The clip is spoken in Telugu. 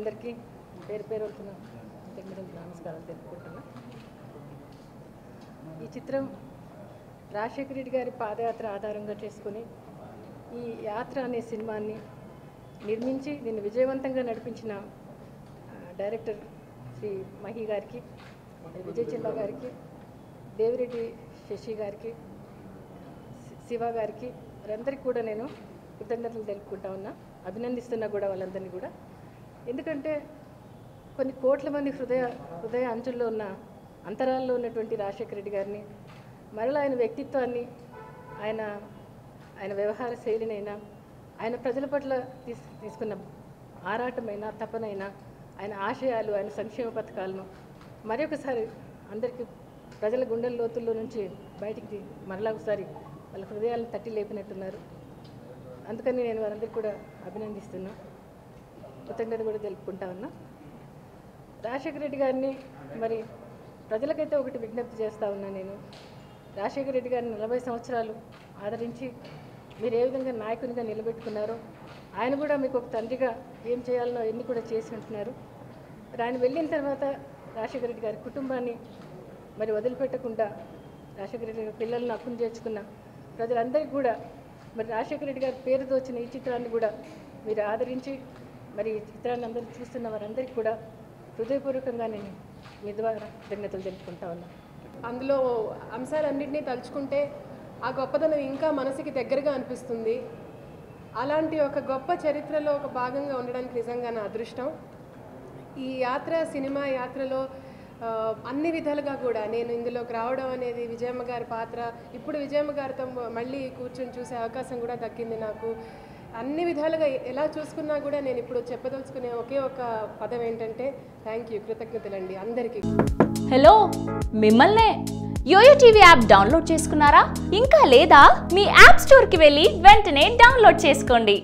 అందరికీ పేరు పేరు వస్తున్న నమస్కారాలు తెలుపుకుంటున్నా. ఈ చిత్రం రాజశేఖర రెడ్డి గారి పాదయాత్ర ఆధారంగా చేసుకుని ఈ యాత్ర అనే సినిమాని నిర్మించి దీన్ని విజయవంతంగా నడిపించిన డైరెక్టర్ శ్రీ మహి గారికి విజయ్ చిల్లా గారికి దేవిరెడ్డి శశి గారికి శివ గారికి వారందరికీ కూడా నేను కృతజ్ఞతలు తెలుపుకుంటా ఉన్నా. అభినందిస్తున్నా కూడా వాళ్ళందరినీ కూడా. ఎందుకంటే కొన్ని కోట్ల మంది హృదయ హృదయ అంచుల్లో ఉన్న అంతరాల్లో ఉన్నటువంటి రాజశేఖర రెడ్డి గారిని మరలా ఆయన వ్యక్తిత్వాన్ని ఆయన ఆయన వ్యవహార శైలినైనా ఆయన ప్రజల పట్ల తీస్ తీసుకున్న ఆరాటమైనా తపనైనా ఆయన ఆశయాలు ఆయన సంక్షేమ పథకాలను మరొకసారి అందరికీ ప్రజల గుండెల లోతుల్లో నుంచి బయటికి మరలా ఒకసారి వాళ్ళ హృదయాలను తట్టి లేపినట్టున్నారు. అందుకని నేను వారందరికీ కూడా అభినందిస్తున్నాను కృతజ్ఞత కూడా తెలుపుకుంటా ఉన్నా. రాజశేఖర రెడ్డి గారిని మరి ప్రజలకైతే ఒకటి విజ్ఞప్తి చేస్తా ఉన్నా నేను. రాజశేఖర రెడ్డి గారిని నలభై సంవత్సరాలు ఆదరించి మీరు ఏ విధంగా నాయకునిగా నిలబెట్టుకున్నారో ఆయన కూడా మీకు ఒక తండ్రిగా ఏం చేయాలనో ఎన్ని కూడా చేసి ఉంటున్నారు. మరి ఆయన వెళ్ళిన తర్వాత రాజశేఖర రెడ్డి గారి కుటుంబాన్ని మరి వదిలిపెట్టకుండా రాజశేఖర రెడ్డి గారి పిల్లలను అక్కును చేర్చుకున్న ప్రజలందరికీ కూడా మరి రాజశేఖర రెడ్డి గారి పేరుతో వచ్చిన ఈ చిత్రాన్ని కూడా మీరు ఆదరించి మరి ఈ చిత్రాన్ని అందరూ చూస్తున్న వారందరికీ కూడా హృదయపూర్వకంగా నేను మీ ద్వారా కృతజ్ఞతలు తెలుపుకుంటా ఉన్నాను అందులో అంశాలన్నింటినీ తలుచుకుంటే ఆ గొప్పదనం ఇంకా మనసుకి దగ్గరగా అనిపిస్తుంది. అలాంటి ఒక గొప్ప చరిత్రలో ఒక భాగంగా ఉండడానికి నిజంగా నా అదృష్టం. ఈ యాత్ర సినిమా యాత్రలో అన్ని విధాలుగా కూడా నేను ఇందులోకి రావడం అనేది విజయమ్మ గారి పాత్ర. ఇప్పుడు విజయమ్మ గారితో మళ్ళీ కూర్చొని చూసే అవకాశం కూడా దక్కింది నాకు. అన్ని విధాలుగా ఎలా చూసుకున్నా కూడా నేను ఇప్పుడు చెప్పదలుచుకునే ఒకే ఒక పదం ఏంటంటే థ్యాంక్ యూ కృతజ్ఞతలండి అందరికీ. హలో మిమ్మల్నే. యోయో టీవీ యాప్ డౌన్లోడ్ చేసుకున్నారా? ఇంకా లేదా? మీ యాప్ స్టోర్కి వెళ్ళి వెంటనే డౌన్లోడ్ చేసుకోండి.